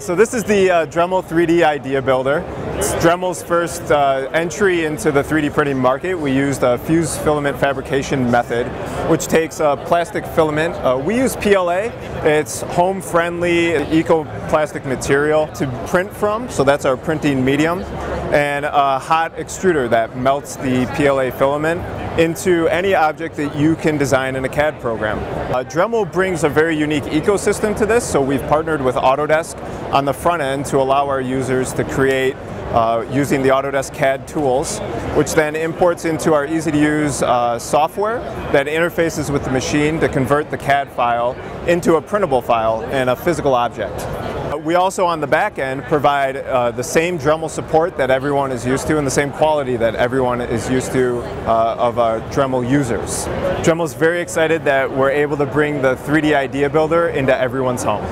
So this is the uh, Dremel 3D Idea Builder. It's Dremel's first uh, entry into the 3D printing market. We used a fused filament fabrication method, which takes a plastic filament. Uh, we use PLA. It's home-friendly, eco-plastic material to print from, so that's our printing medium, and a hot extruder that melts the PLA filament into any object that you can design in a CAD program. Uh, Dremel brings a very unique ecosystem to this, so we've partnered with Autodesk on the front end to allow our users to create uh, using the Autodesk CAD tools, which then imports into our easy-to-use uh, software that interfaces with the machine to convert the CAD file into a printable file and a physical object. We also on the back end provide uh, the same Dremel support that everyone is used to and the same quality that everyone is used to uh, of our Dremel users. Dremel is very excited that we're able to bring the 3D Idea Builder into everyone's home.